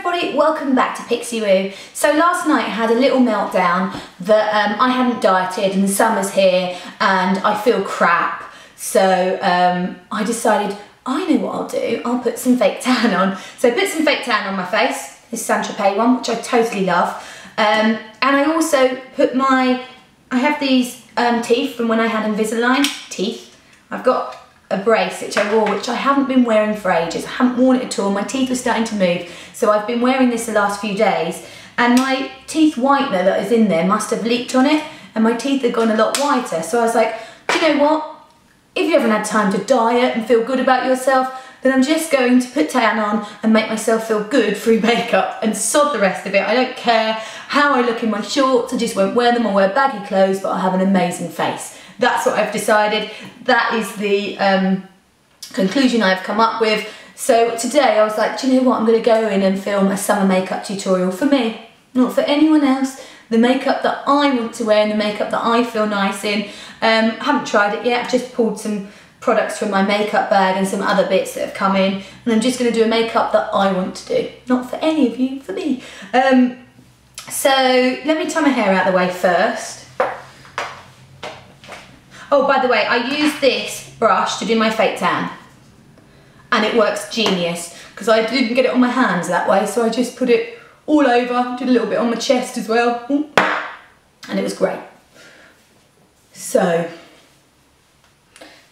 everybody, welcome back to Pixiwoo. So last night I had a little meltdown that um, I hadn't dieted and the summer's here and I feel crap. So um, I decided, I know what I'll do, I'll put some fake tan on. So I put some fake tan on my face, this Saint Tropez one, which I totally love. Um, and I also put my, I have these um, teeth from when I had Invisalign teeth. I've got a brace which I wore, which I haven't been wearing for ages. I haven't worn it at all. My teeth were starting to move. So I've been wearing this the last few days and my teeth whitener that is in there must have leaked on it and my teeth have gone a lot whiter. So I was like, do you know what? If you haven't had time to diet and feel good about yourself, then I'm just going to put tan on and make myself feel good through makeup and sod the rest of it. I don't care how I look in my shorts, I just won't wear them. I'll wear baggy clothes, but I'll have an amazing face. That's what I've decided. That is the um, conclusion I've come up with. So today I was like, do you know what? I'm going to go in and film a summer makeup tutorial for me, not for anyone else. The makeup that I want to wear and the makeup that I feel nice in. Um, haven't tried it yet. I've just pulled some products from my makeup bag and some other bits that have come in and I'm just going to do a makeup that I want to do not for any of you for me um, so let me tie my hair out the way first Oh, by the way, I use this brush to do my fake tan. And it works genius because I didn't get it on my hands that way. So I just put it all over, did a little bit on my chest as well. And it was great. So,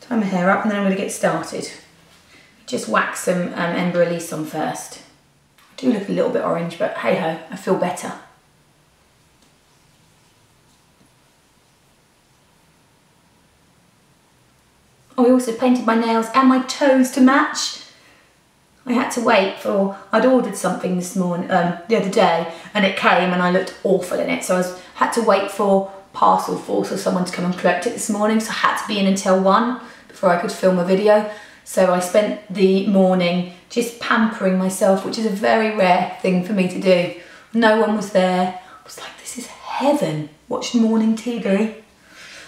tie my hair up and then I'm going to get started. Just wax some um, Embryolisse on first. I do look a little bit orange, but hey ho, I feel better. I also painted my nails and my toes to match. I had to wait for, I'd ordered something this morning, um, the other day, and it came and I looked awful in it. So I was, had to wait for Parcelforce or someone to come and collect it this morning. So I had to be in until one before I could film a video. So I spent the morning just pampering myself, which is a very rare thing for me to do. No one was there. I was like, this is heaven, watching morning TV.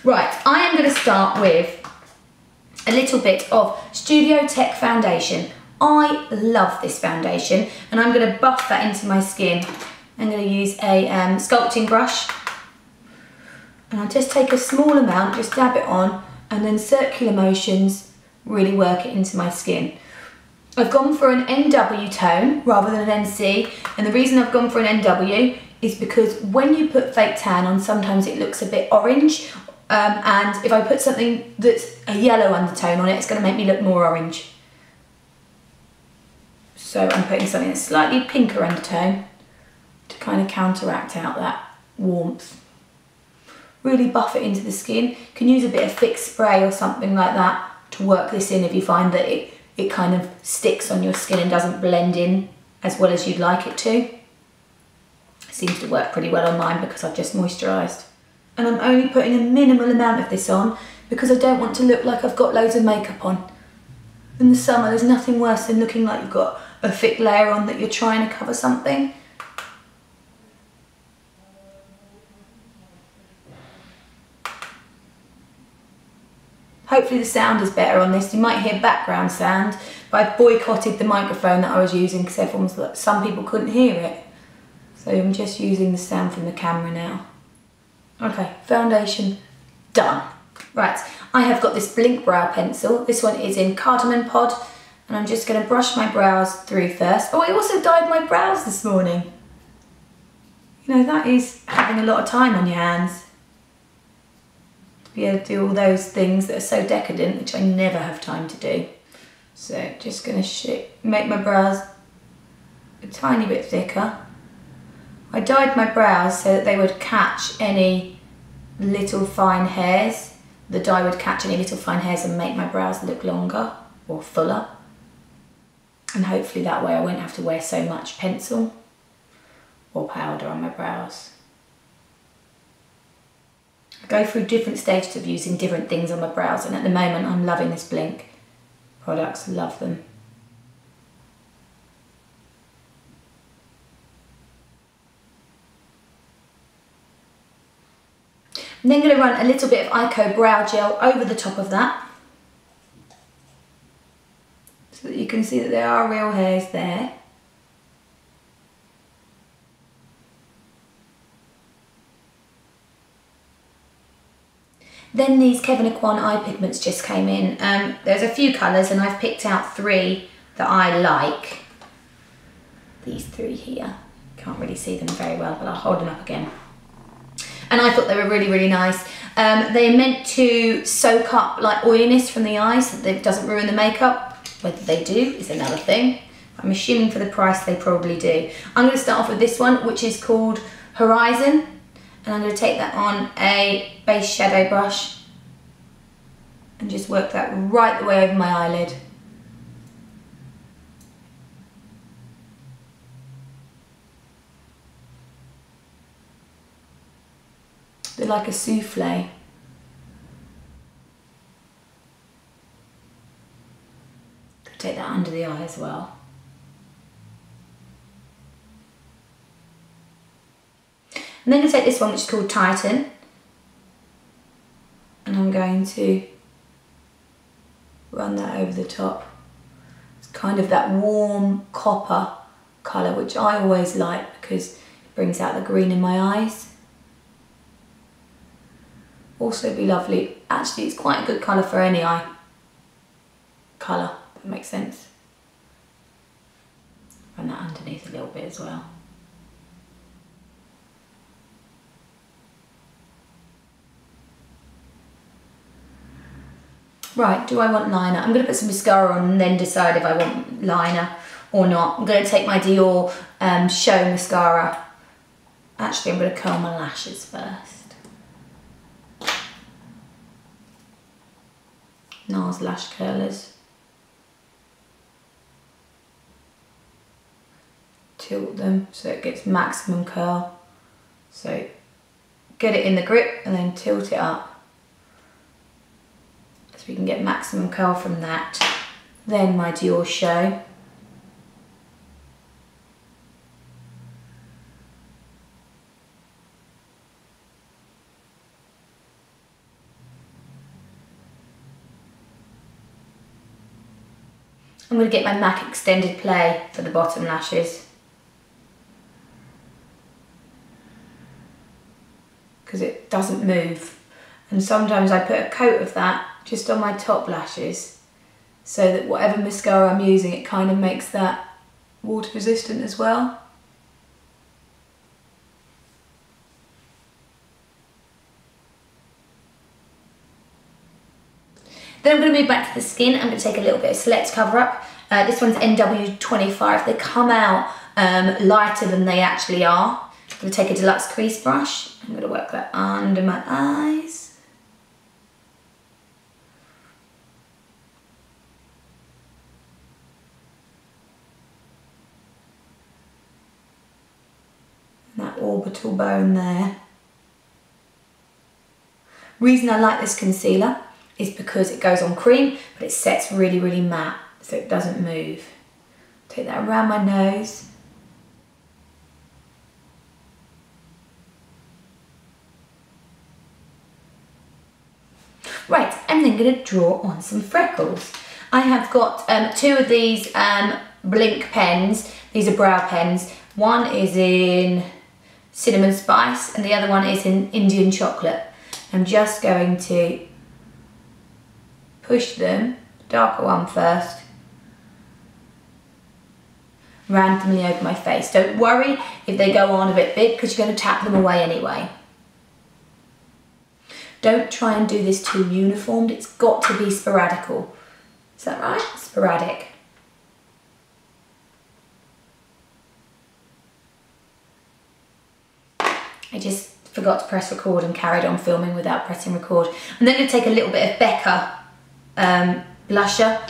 Right, I am gonna start with a little bit of Studio Tech Foundation. I love this foundation and I'm going to buff that into my skin. I'm going to use a um, sculpting brush and I'll just take a small amount, just dab it on and then circular motions really work it into my skin. I've gone for an NW tone rather than an NC and the reason I've gone for an NW is because when you put fake tan on sometimes it looks a bit orange um, and if I put something that's a yellow undertone on it, it's going to make me look more orange. So I'm putting something that's slightly pinker undertone to kind of counteract out that warmth. Really buff it into the skin. You can use a bit of fixed spray or something like that to work this in if you find that it, it kind of sticks on your skin and doesn't blend in as well as you'd like it to. It seems to work pretty well on mine because I've just moisturised and I'm only putting a minimal amount of this on because I don't want to look like I've got loads of makeup on. In the summer, there's nothing worse than looking like you've got a thick layer on that you're trying to cover something. Hopefully the sound is better on this. You might hear background sound, but I boycotted the microphone that I was using because some people couldn't hear it. So I'm just using the sound from the camera now. Okay, foundation done. Right, I have got this Blink Brow Pencil. This one is in Cardamom Pod, and I'm just gonna brush my brows through first. Oh, I also dyed my brows this morning. You know, that is having a lot of time on your hands. To be able to do all those things that are so decadent, which I never have time to do. So just gonna make my brows a tiny bit thicker. I dyed my brows so that they would catch any little fine hairs. The dye would catch any little fine hairs and make my brows look longer or fuller. And hopefully that way I won't have to wear so much pencil or powder on my brows. I go through different stages of using different things on my brows and at the moment I'm loving this Blink products, love them. And then going to run a little bit of Eyeko Brow Gel over the top of that. So that you can see that there are real hairs there. Then these Kevyn Aucoin eye pigments just came in. Um, there's a few colours and I've picked out three that I like. These three here. Can't really see them very well, but I'll hold them up again. And I thought they were really, really nice. Um, they're meant to soak up like oiliness from the eyes so that it doesn't ruin the makeup. Whether they do is another thing. I'm assuming for the price they probably do. I'm going to start off with this one, which is called Horizon. And I'm going to take that on a base shadow brush and just work that right the way over my eyelid. Like a souffle. Take that under the eye as well. I'm then going to take this one which is called Titan and I'm going to run that over the top. It's kind of that warm copper colour which I always like because it brings out the green in my eyes. Also be lovely, actually it's quite a good colour for any eye colour, that makes sense. Run that underneath a little bit as well. Right, do I want liner? I'm going to put some mascara on and then decide if I want liner or not. I'm going to take my Dior um, Show Mascara. Actually, I'm going to curl my lashes first. NARS Lash Curlers. Tilt them so it gets maximum curl. So get it in the grip and then tilt it up so we can get maximum curl from that. Then my Dior Show. Going to get my MAC Extended Play for the bottom lashes. Because it doesn't move. And sometimes I put a coat of that just on my top lashes so that whatever mascara I'm using it kind of makes that water resistant as well. Then I'm going to move back to the skin. I'm going to take a little bit of Select Cover Up. Uh, this one's NW25. They come out um, lighter than they actually are. I'm going to take a deluxe crease brush. I'm going to work that under my eyes. that orbital bone there. Reason I like this concealer is because it goes on cream, but it sets really, really matte, so it doesn't move. Take that around my nose. Right, I'm then going to draw on some freckles. I have got um, two of these um, Blink pens. These are brow pens. One is in cinnamon spice and the other one is in Indian chocolate. I'm just going to push them, darker one first, randomly over my face. Don't worry if they go on a bit big because you're going to tap them away anyway. Don't try and do this too uniformed, it's got to be sporadical. Is that right? Sporadic. I just forgot to press record and carried on filming without pressing record. I'm then going to take a little bit of Becca um, blusher.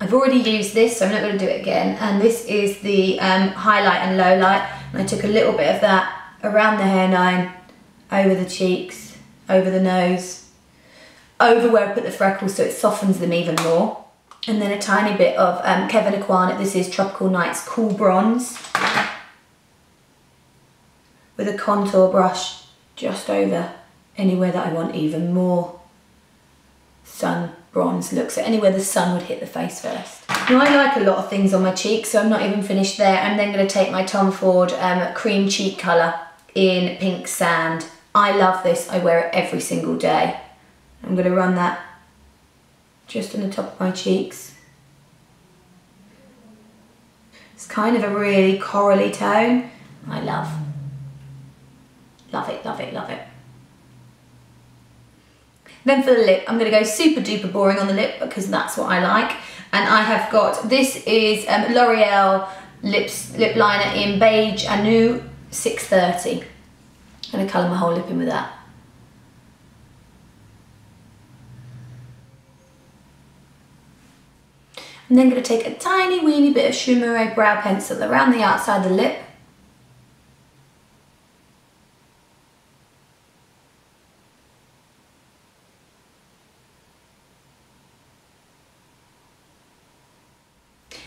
I've already used this, so I'm not going to do it again. And this is the um, highlight and low light. And I took a little bit of that around the hairline, over the cheeks, over the nose, over where I put the freckles so it softens them even more. And then a tiny bit of um, Kevyn Aucoin, this is Tropical Nights Cool Bronze with a contour brush just over anywhere that I want even more sun bronze look. So anywhere the sun would hit the face first. Now I like a lot of things on my cheeks, so I'm not even finished there. I'm then going to take my Tom Ford um, cream cheek colour in Pink Sand. I love this, I wear it every single day. I'm going to run that just on the top of my cheeks. It's kind of a really corally tone. I love. Love it, love it, love it. Then for the lip, I'm going to go super duper boring on the lip because that's what I like. And I have got, this is um, L'Oreal lips, lip liner in Beige à Nu 630. I'm going to colour my whole lip in with that. I'm then going to take a tiny weeny bit of Shu Uemura brow pencil around the outside of the lip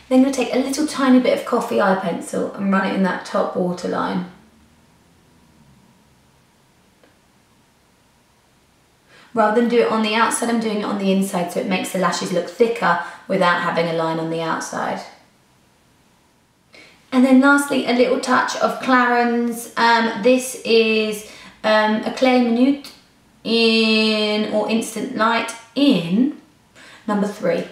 Then I'm going to take a little tiny bit of coffee eye pencil and run it in that top waterline. Rather than do it on the outside, I'm doing it on the inside so it makes the lashes look thicker without having a line on the outside. And then lastly, a little touch of Clarins. Um, this is um, Eclat Minute in, or Instant Light in number three.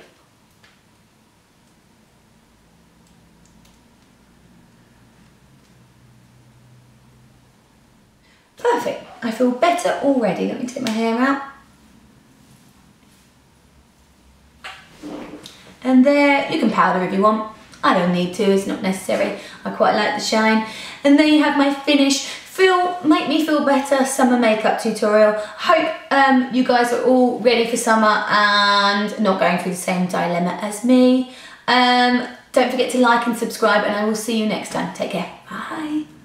Perfect. I feel better already. Let me take my hair out. And there, you can powder if you want. I don't need to, it's not necessary. I quite like the shine. And there you have my finish. Feel, make me feel better summer makeup tutorial. Hope um, you guys are all ready for summer and not going through the same dilemma as me. Um, don't forget to like and subscribe and I will see you next time. Take care. Bye.